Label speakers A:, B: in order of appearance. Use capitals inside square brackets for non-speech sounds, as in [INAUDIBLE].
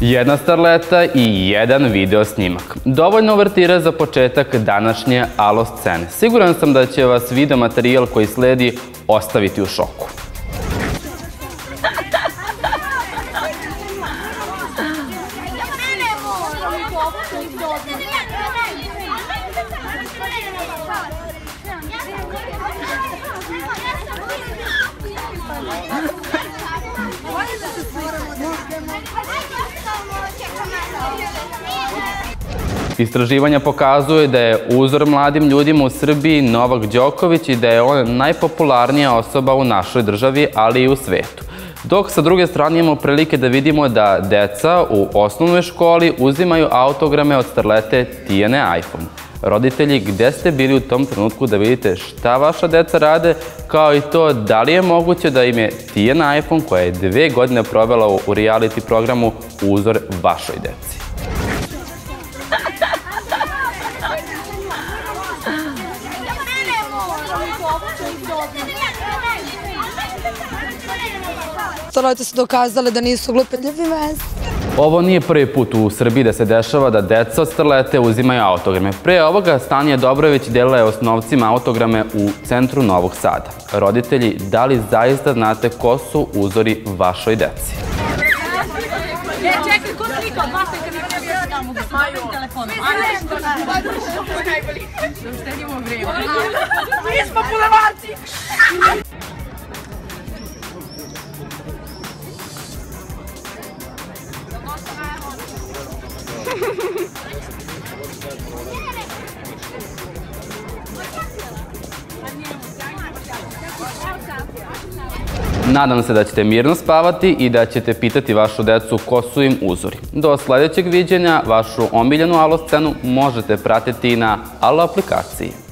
A: Jedna starleta i jedan video snimak. Dovoljno uvertira za početak današnje Alo scene. Siguran sam da će vas video materijal koji sledi ostaviti u šoku. Istraživanja pokazuje da je uzor mladim ljudima u Srbiji Novak Đoković i da je on najpopularnija osoba u našoj državi, ali i u svetu. Dok sa druge strane imamo prilike da vidimo da deca u osnovnoj školi uzimaju autograme od starlete Tijene iPhone. Roditelji, gde ste bili u tom trenutku da vidite šta vaša deca rade, kao i to da li je moguće da im je Tijena iPhone, koja je dve godine provela u reality programu, uzor vašoj deci.
B: Starlete su dokazale da nisu glupe ljubi mes.
A: Ovo nije prvi put u Srbiji da se dešava da deca od starlete uzimaju autograme. Pre ovoga Stanija Dobrović delila je osnovcima autograme u centru Novog Sada. Roditelji, da li zaista znate ko su uzori vašoj deci?
C: E, čekaj, ko slika od vas kad ih tamo s mojim telefonom? Ajde, što je najbolji. Da uštedimo vreme. Mi smo bulevarci! [LAUGHS]
A: Nadam se da ćete mirno spavati i da ćete pitati vašu decu ko su im uzori. Do sledećeg viđenja vašu omiljenu Alo scenu možete pratiti na Alo aplikaciji.